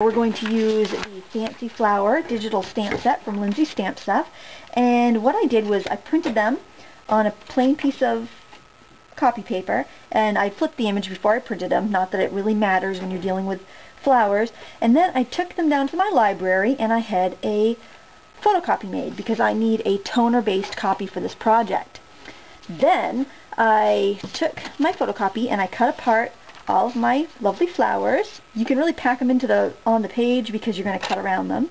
We're going to use the Fancy Flower digital stamp set from Lindsay Stamp Stuff. And what I did was I printed them on a plain piece of copy paper and I flipped the image before I printed them, not that it really matters when you're dealing with flowers. And then I took them down to my library and I had a photocopy made because I need a toner based copy for this project. Then I took my photocopy and I cut apart all of my lovely flowers. You can really pack them into the on the page because you're going to cut around them.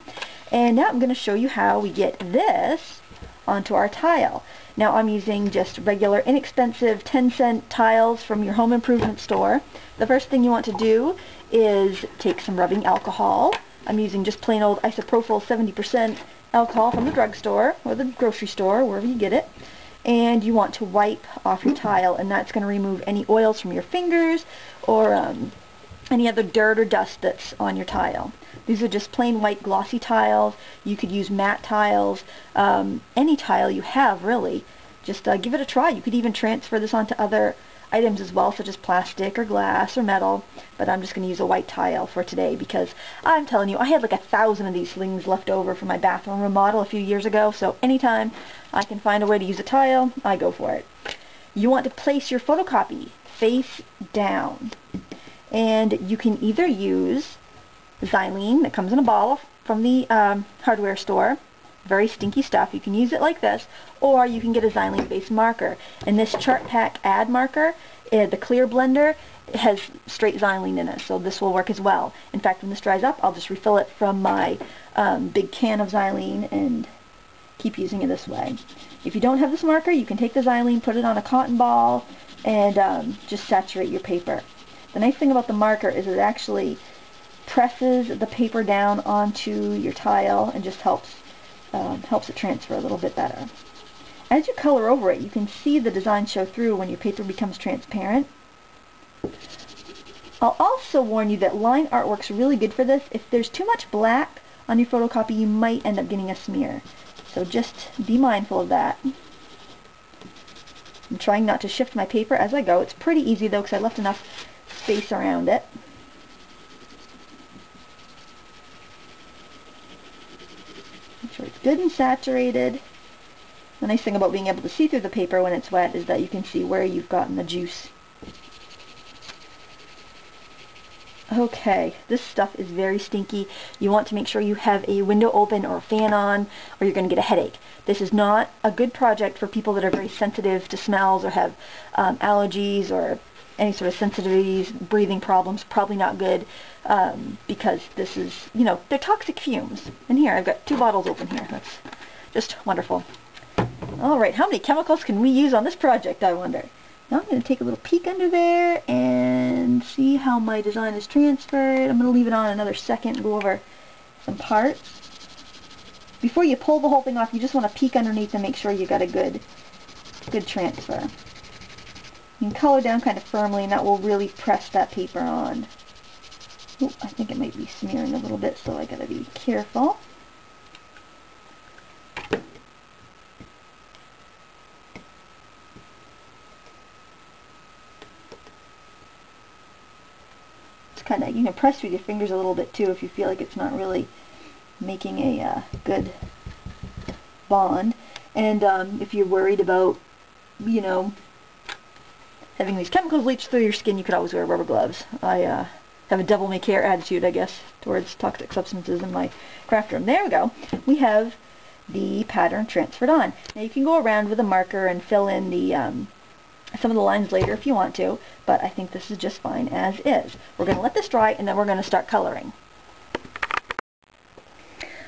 And now I'm going to show you how we get this onto our tile. Now I'm using just regular inexpensive 10 cent tiles from your home improvement store. The first thing you want to do is take some rubbing alcohol. I'm using just plain old isopropyl 70% alcohol from the drugstore or the grocery store, wherever you get it and you want to wipe off your tile and that's going to remove any oils from your fingers or um, any other dirt or dust that's on your tile. These are just plain white glossy tiles. You could use matte tiles, um, any tile you have really. Just uh, give it a try. You could even transfer this onto other items as well, such as plastic or glass or metal, but I'm just going to use a white tile for today because I'm telling you, I had like a thousand of these slings left over from my bathroom remodel a few years ago, so anytime I can find a way to use a tile, I go for it. You want to place your photocopy face down, and you can either use xylene that comes in a bottle from the um, hardware store, very stinky stuff. You can use it like this, or you can get a xylene-based marker. And this Chartpak AD marker, uh, the clear blender, has straight xylene in it, so this will work as well. In fact, when this dries up, I'll just refill it from my um, big can of xylene and keep using it this way. If you don't have this marker, you can take the xylene, put it on a cotton ball, and um, just saturate your paper. The nice thing about the marker is it actually presses the paper down onto your tile and just helps um, helps it transfer a little bit better. As you color over it, you can see the design show through when your paper becomes transparent. I'll also warn you that line art works really good for this. If there's too much black on your photocopy, you might end up getting a smear. So just be mindful of that. I'm trying not to shift my paper as I go. It's pretty easy though because I left enough space around it. sure it's good and saturated. The nice thing about being able to see through the paper when it's wet is that you can see where you've gotten the juice. Okay, this stuff is very stinky. You want to make sure you have a window open or a fan on or you're going to get a headache. This is not a good project for people that are very sensitive to smells or have um, allergies or any sort of sensitivities, breathing problems, probably not good um, because this is, you know, they're toxic fumes. And here, I've got two bottles open here. That's just wonderful. All right, how many chemicals can we use on this project, I wonder? Now I'm going to take a little peek under there and see how my design is transferred. I'm going to leave it on another second go over some parts. Before you pull the whole thing off, you just want to peek underneath and make sure you got a good, good transfer. You can color down kind of firmly and that will really press that paper on. Ooh, I think it might be smearing a little bit, so I gotta be careful. It's kind of, you can press with your fingers a little bit too if you feel like it's not really making a uh, good bond. And um, if you're worried about, you know, having these chemicals leach through your skin, you could always wear rubber gloves. I uh, have a devil may care attitude, I guess, towards toxic substances in my craft room. There we go. We have the pattern transferred on. Now you can go around with a marker and fill in the um, some of the lines later if you want to, but I think this is just fine as is. We're going to let this dry and then we're going to start coloring.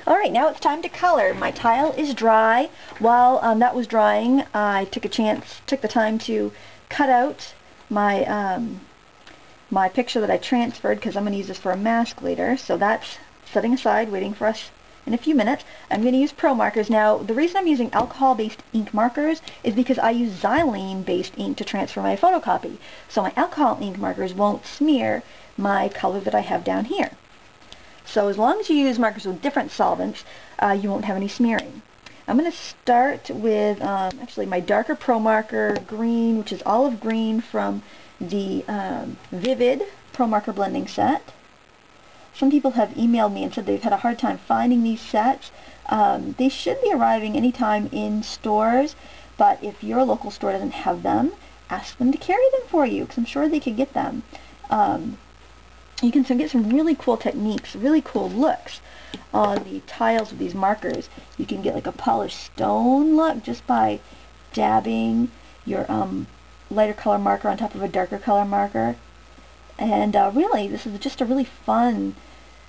Alright, now it's time to color. My tile is dry. While um, that was drying, I took a chance, took the time to cut out my um, my picture that I transferred because I'm going to use this for a mask later. So that's setting aside, waiting for us in a few minutes. I'm going to use ProMarkers. Now, the reason I'm using alcohol-based ink markers is because I use xylene-based ink to transfer my photocopy. So my alcohol ink markers won't smear my color that I have down here. So as long as you use markers with different solvents, uh, you won't have any smearing. I'm going to start with um, actually my darker ProMarker green, which is olive green from the um, Vivid ProMarker blending set. some people have emailed me and said they've had a hard time finding these sets. Um, they should be arriving anytime in stores, but if your local store doesn't have them, ask them to carry them for you because I'm sure they could get them. Um, you can get some really cool techniques, really cool looks on the tiles with these markers. You can get like a polished stone look just by dabbing your um, lighter color marker on top of a darker color marker. And uh, really, this is just a really fun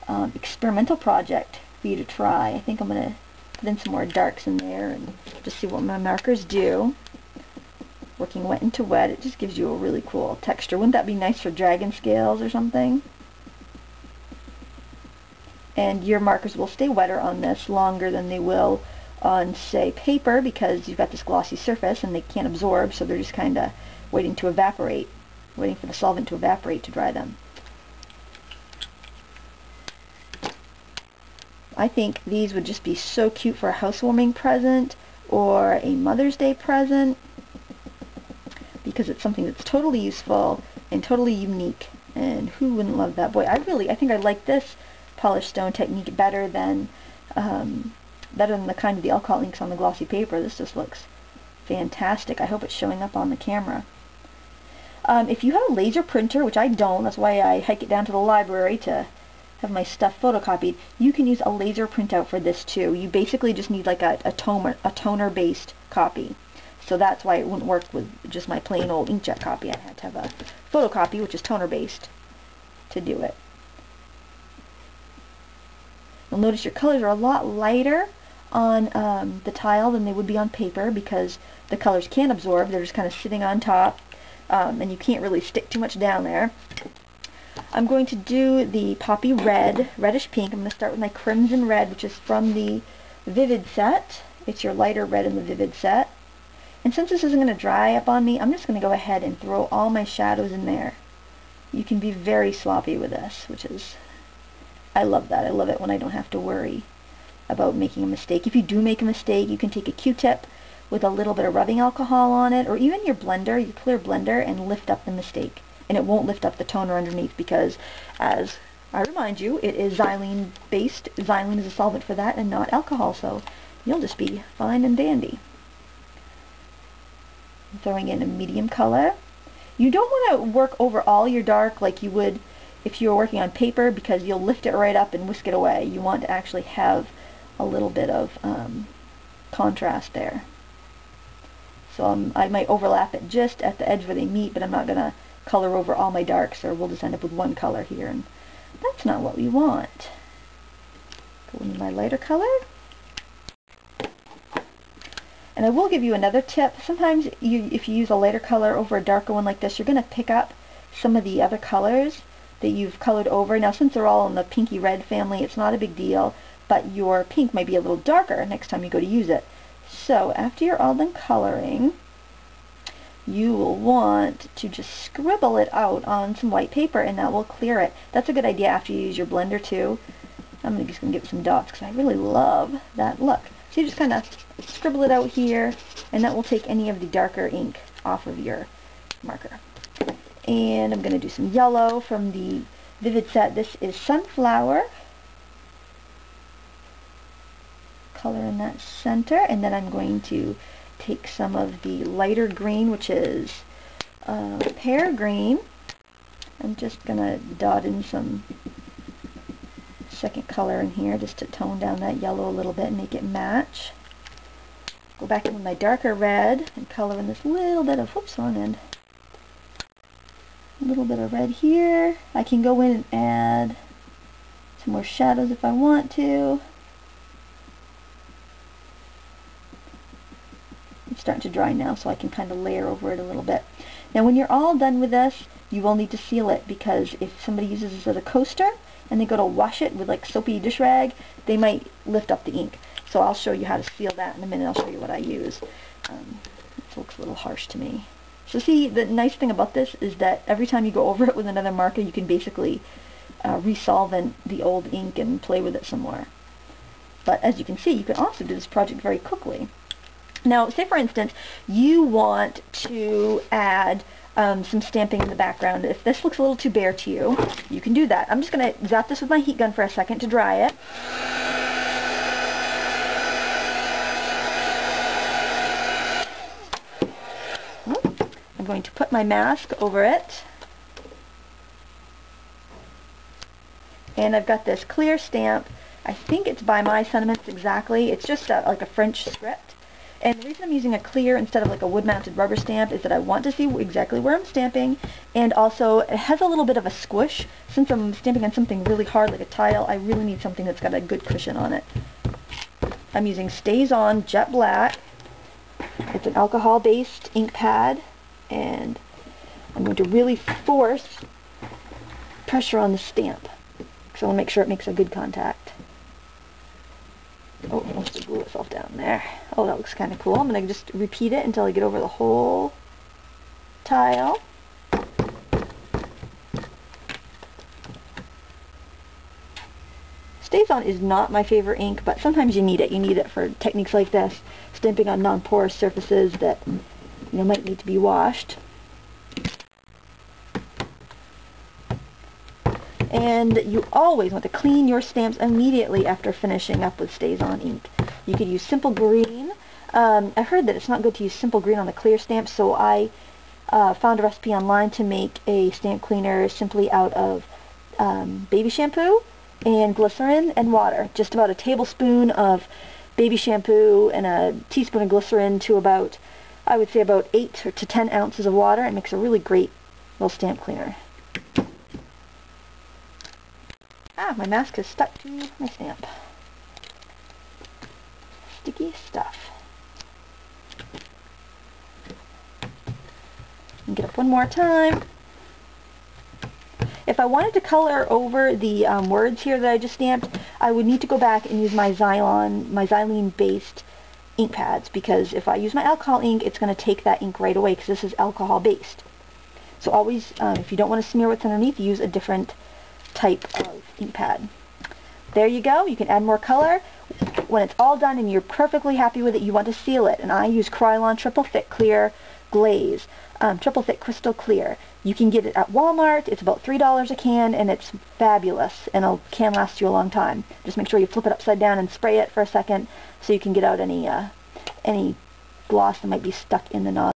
um, experimental project for you to try. I think I'm going to put in some more darks in there and just see what my markers do. Working wet into wet, it just gives you a really cool texture. Wouldn't that be nice for dragon scales or something? And your markers will stay wetter on this longer than they will on, say, paper because you've got this glossy surface and they can't absorb, so they're just kind of waiting to evaporate, waiting for the solvent to evaporate to dry them. I think these would just be so cute for a housewarming present or a Mother's Day present because it's something that's totally useful and totally unique. And who wouldn't love that? Boy, I really, I think I like this polished stone technique better than um, better than the kind of the alcohol inks on the glossy paper. This just looks fantastic. I hope it's showing up on the camera. Um, if you have a laser printer, which I don't, that's why I hike it down to the library to have my stuff photocopied, you can use a laser printout for this too. You basically just need like a, a toner, a toner-based copy. So that's why it wouldn't work with just my plain old inkjet copy. I had to have a photocopy, which is toner-based, to do it. You'll notice your colors are a lot lighter on um, the tile than they would be on paper because the colors can't absorb. They're just kind of sitting on top um, and you can't really stick too much down there. I'm going to do the Poppy Red, reddish pink. I'm going to start with my Crimson Red, which is from the Vivid set. It's your lighter red in the Vivid set. And since this isn't going to dry up on me, I'm just going to go ahead and throw all my shadows in there. You can be very sloppy with this, which is, I love that. I love it when I don't have to worry about making a mistake. If you do make a mistake, you can take a Q-tip with a little bit of rubbing alcohol on it, or even your blender, your clear blender, and lift up the mistake. And it won't lift up the toner underneath because, as I remind you, it is xylene based. Xylene is a solvent for that and not alcohol, so you'll just be fine and dandy. I'm throwing in a medium color. You don't want to work over all your dark like you would if you're working on paper because you'll lift it right up and whisk it away. You want to actually have a little bit of um, contrast there. So um, I might overlap it just at the edge where they meet, but I'm not going to color over all my darks or we'll just end up with one color here. And that's not what we want. Go into my lighter color. And I will give you another tip. Sometimes you, if you use a lighter color over a darker one like this, you're going to pick up some of the other colors that you've colored over. Now since they're all in the pinky red family, it's not a big deal but your pink might be a little darker next time you go to use it. So after you're all done coloring, you will want to just scribble it out on some white paper and that will clear it. That's a good idea after you use your blender too. I'm just going to give some dots because I really love that look. So you just kind of scribble it out here and that will take any of the darker ink off of your marker. And I'm going to do some yellow from the Vivid set. This is Sunflower. Color in that center. And then I'm going to take some of the lighter green which is uh, pear green I'm just gonna dot in some second color in here just to tone down that yellow a little bit and make it match. Go back in with my darker red and color in this little bit of whoops wrong end a little bit of red here I can go in and add some more shadows if I want to It's starting to dry now so I can kind of layer over it a little bit. Now when you're all done with this, you will need to seal it because if somebody uses this as a coaster and they go to wash it with like soapy dish rag, they might lift up the ink. So I'll show you how to seal that in a minute. I'll show you what I use. Um, this looks a little harsh to me. So see, the nice thing about this is that every time you go over it with another marker, you can basically uh, resolvent the old ink and play with it some more. But as you can see, you can also do this project very quickly. Now, say for instance, you want to add um, some stamping in the background. If this looks a little too bare to you, you can do that. I'm just going to zap this with my heat gun for a second to dry it. I'm going to put my mask over it. And I've got this clear stamp. I think it's by my sentiments exactly. It's just a, like a French script. And the reason I'm using a clear instead of like a wood-mounted rubber stamp is that I want to see exactly where I'm stamping. And also, it has a little bit of a squish. Since I'm stamping on something really hard like a tile, I really need something that's got a good cushion on it. I'm using StazOn Jet Black. It's an alcohol-based ink pad. And I'm going to really force pressure on the stamp. So I want to make sure it makes a good contact. Oh, it wants to glue itself down there. Oh, that looks kind of cool. I'm going to just repeat it until I get over the whole tile. StazOn is not my favorite ink, but sometimes you need it. You need it for techniques like this, stamping on non-porous surfaces that you know might need to be washed. And you always want to clean your stamps immediately after finishing up with StazOn ink. You could use Simple Green. Um, I heard that it's not good to use Simple Green on the clear stamps, so I uh, found a recipe online to make a stamp cleaner simply out of um, baby shampoo and glycerin and water. Just about a tablespoon of baby shampoo and a teaspoon of glycerin to about, I would say about 8 to 10 ounces of water. It makes a really great little stamp cleaner. Ah, my mask is stuck to my stamp. Sticky stuff. And get up one more time. If I wanted to color over the um, words here that I just stamped, I would need to go back and use my Xylon, my Xylene based ink pads because if I use my alcohol ink, it's going to take that ink right away because this is alcohol based. So always, um, if you don't want to smear what's underneath, use a different type of ink pad. There you go. You can add more color. When it's all done and you're perfectly happy with it, you want to seal it. And I use Krylon Triple Thick Clear Glaze. Um, triple Thick Crystal Clear. You can get it at Walmart. It's about $3 a can, and it's fabulous. And it can last you a long time. Just make sure you flip it upside down and spray it for a second so you can get out any, uh, any gloss that might be stuck in the nozzle.